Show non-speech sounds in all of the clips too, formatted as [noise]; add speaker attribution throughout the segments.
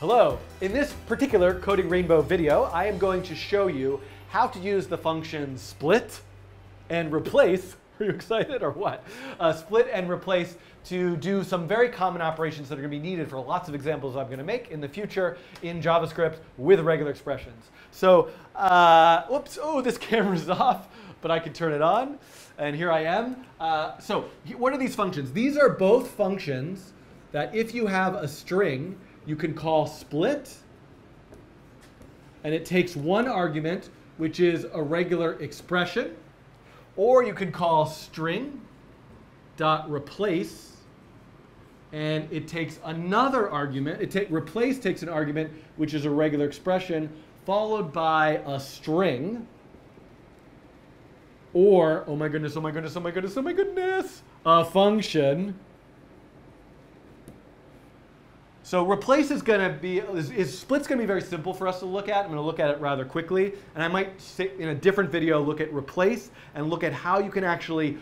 Speaker 1: Hello. In this particular Coding Rainbow video, I am going to show you how to use the function split and replace. [laughs] Are you excited or what? Uh, split and replace to do some very common operations that are going to be needed for lots of examples I'm going to make in the future in JavaScript with regular expressions. So, uh, whoops, oh, this [laughs] camera's off, but I can turn it on. And here I am. Uh, so what are these functions? These are both functions that if you have a string, you can call split, and it takes one argument, which is a regular expression, or you can call string dot replace, and it takes another argument. It take replace takes an argument, which is a regular expression, followed by a string, or oh my goodness, oh my goodness, oh my goodness, oh my goodness, a function so replace is going to be, is, is, split's going to be very simple for us to look at. I'm going to look at it rather quickly. And I might, in a different video, look at replace and look at how you can actually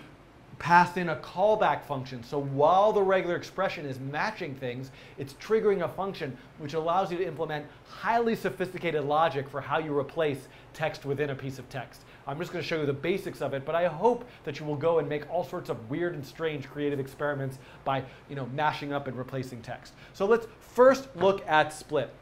Speaker 1: pass in a callback function. So while the regular expression is matching things, it's triggering a function which allows you to implement highly sophisticated logic for how you replace text within a piece of text. I'm just going to show you the basics of it, but I hope that you will go and make all sorts of weird and strange creative experiments by you know, mashing up and replacing text. So let's first look at split.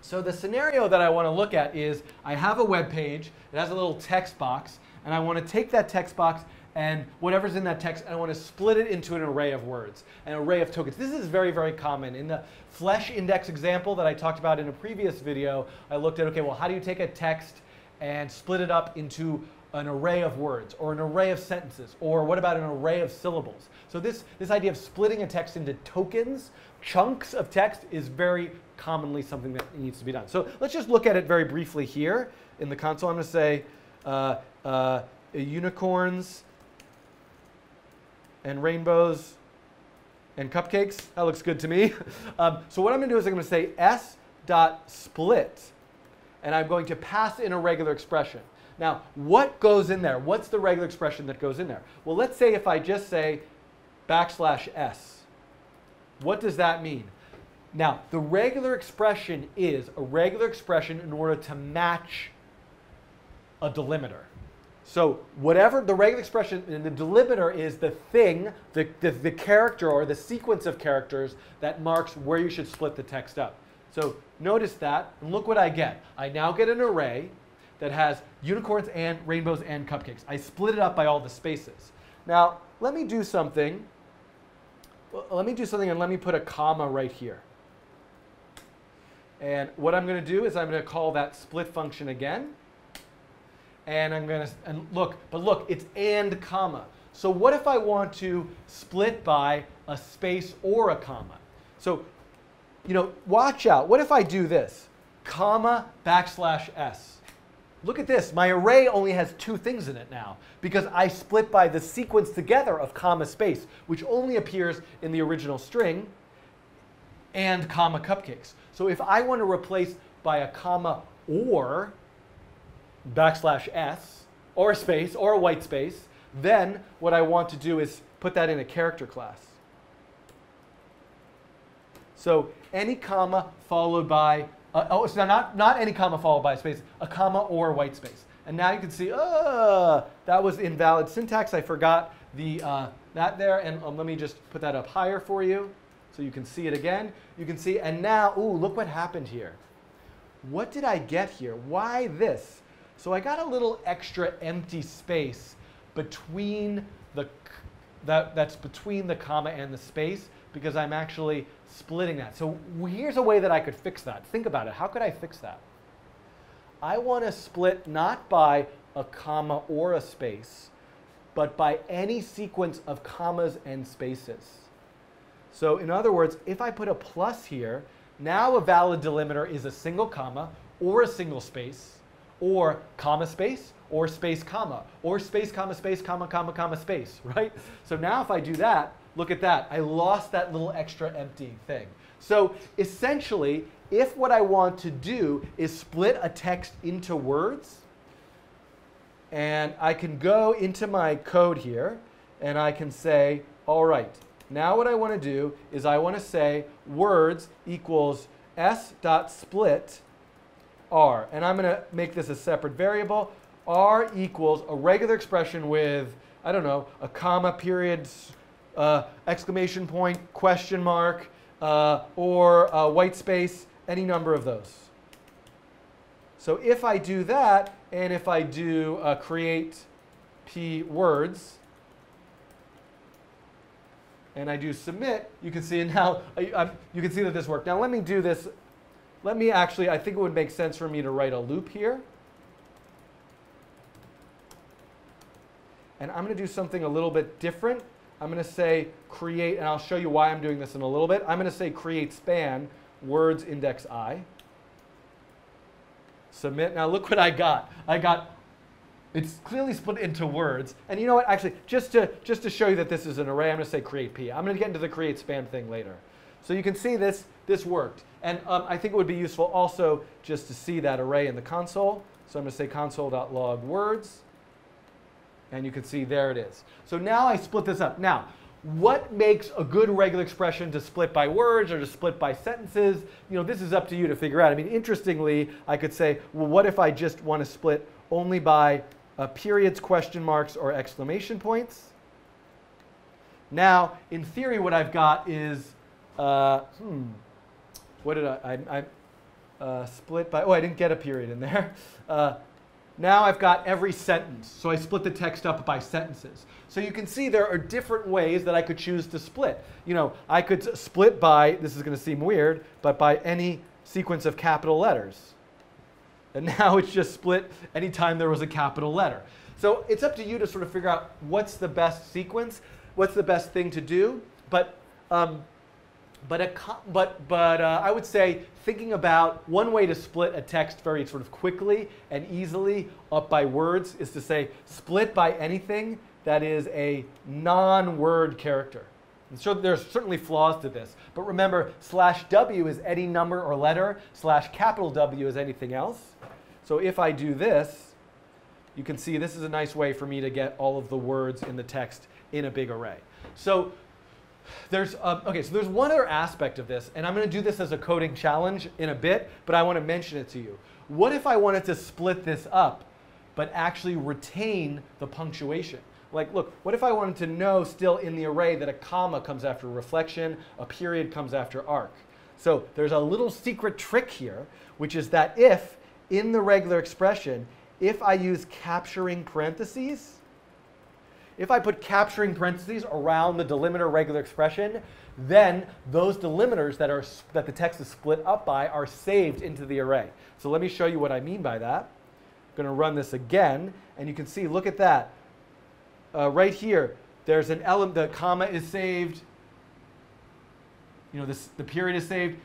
Speaker 1: So the scenario that I want to look at is I have a web page, it has a little text box, and I want to take that text box and whatever's in that text, I want to split it into an array of words, an array of tokens. This is very, very common. In the Flesch index example that I talked about in a previous video, I looked at, okay, well, how do you take a text and split it up into an array of words or an array of sentences or what about an array of syllables so this this idea of splitting a text into tokens chunks of text is very commonly something that needs to be done so let's just look at it very briefly here in the console i'm going to say uh, uh, unicorns and rainbows and cupcakes that looks good to me [laughs] um, so what i'm going to do is i'm going to say s dot split and I'm going to pass in a regular expression. Now, what goes in there? What's the regular expression that goes in there? Well, let's say if I just say backslash s. What does that mean? Now, the regular expression is a regular expression in order to match a delimiter. So whatever the regular expression in the delimiter is the thing, the, the, the character or the sequence of characters that marks where you should split the text up. So notice that, and look what I get. I now get an array that has unicorns and rainbows and cupcakes. I split it up by all the spaces. Now, let me do something. Let me do something and let me put a comma right here. And what I'm going to do is I'm going to call that split function again. And I'm going to, and look, but look, it's and comma. So what if I want to split by a space or a comma? So you know, watch out. What if I do this? Comma backslash s. Look at this. My array only has two things in it now because I split by the sequence together of comma space, which only appears in the original string, and comma cupcakes. So if I want to replace by a comma or backslash s, or a space, or a white space, then what I want to do is put that in a character class. So any comma followed by, uh, oh, so not, not any comma followed by a space, a comma or white space. And now you can see, uh, that was invalid syntax. I forgot the, uh, that there. And um, let me just put that up higher for you so you can see it again. You can see, and now, ooh, look what happened here. What did I get here? Why this? So I got a little extra empty space between the, that, that's between the comma and the space because I'm actually splitting that. So here's a way that I could fix that. Think about it. How could I fix that? I want to split not by a comma or a space, but by any sequence of commas and spaces. So in other words, if I put a plus here, now a valid delimiter is a single comma or a single space or comma space or space comma or space comma space comma comma comma space, [laughs] right? So now if I do that, Look at that. I lost that little extra empty thing. So essentially, if what I want to do is split a text into words, and I can go into my code here, and I can say, all right, now what I want to do is I want to say words equals s dot split r. And I'm going to make this a separate variable. r equals a regular expression with, I don't know, a comma, period, uh, exclamation point, question mark, uh, or uh, white space, any number of those. So if I do that, and if I do uh, create p words, and I do submit, you can see [laughs] now, I, you can see that this worked. Now let me do this. Let me actually, I think it would make sense for me to write a loop here. And I'm going to do something a little bit different. I'm going to say create, and I'll show you why I'm doing this in a little bit. I'm going to say create span words index i. Submit. Now look what I got. I got it's clearly split into words. And you know what? Actually, just to, just to show you that this is an array, I'm going to say create p. I'm going to get into the create span thing later. So you can see this, this worked. And um, I think it would be useful also just to see that array in the console. So I'm going to say console.log words. And you can see there it is. So now I split this up. Now, what makes a good regular expression to split by words or to split by sentences? You know, this is up to you to figure out. I mean, interestingly, I could say, well, what if I just want to split only by uh, periods, question marks, or exclamation points. Now, in theory, what I've got is, uh, hmm, what did I, I, I uh, split by, oh, I didn't get a period in there. [laughs] Uh, now I've got every sentence. So I split the text up by sentences. So you can see there are different ways that I could choose to split. You know, I could split by, this is going to seem weird, but by any sequence of capital letters. And [laughs] now it's just split anytime there was a capital letter. So it's up to you to sort of figure out what's the best sequence, what's the best thing to do. But, um, but, a, but, but uh, I would say thinking about one way to split a text very sort of quickly and easily up by words is to say split by anything that is a non-word character. And so there's certainly flaws to this. But remember, slash W is any number or letter, slash capital W is anything else. So if I do this, you can see this is a nice way for me to get all of the words in the text in a big array. So there's, um, okay, so there's one other aspect of this, and I'm going to do this as a coding challenge in a bit, but I want to mention it to you. What if I wanted to split this up, but actually retain the punctuation? Like, look, what if I wanted to know still in the array that a comma comes after reflection, a period comes after arc? So there's a little secret trick here, which is that if in the regular expression, if I use capturing parentheses, if I put capturing parentheses around the delimiter regular expression, then those delimiters that, are, that the text is split up by are saved into the array. So let me show you what I mean by that. I'm going to run this again, and you can see, look at that uh, right here, there's an element, the comma is saved, you know, this, the period is saved.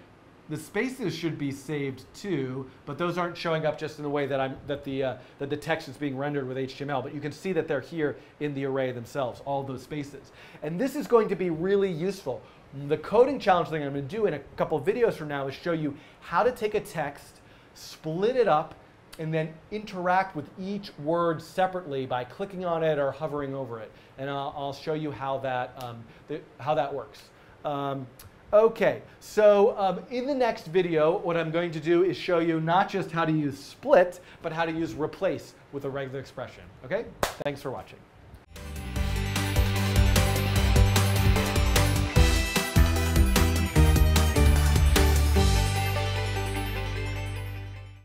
Speaker 1: The spaces should be saved too, but those aren't showing up just in the way that I'm that the uh, that the text is being rendered with HTML. But you can see that they're here in the array themselves, all those spaces. And this is going to be really useful. The coding challenge thing I'm going to do in a couple videos from now is show you how to take a text, split it up, and then interact with each word separately by clicking on it or hovering over it. And I'll, I'll show you how that, um, how that works. Um, okay, so um, in the next video, what I'm going to do is show you not just how to use split, but how to use replace with a regular expression. Okay, thanks for watching.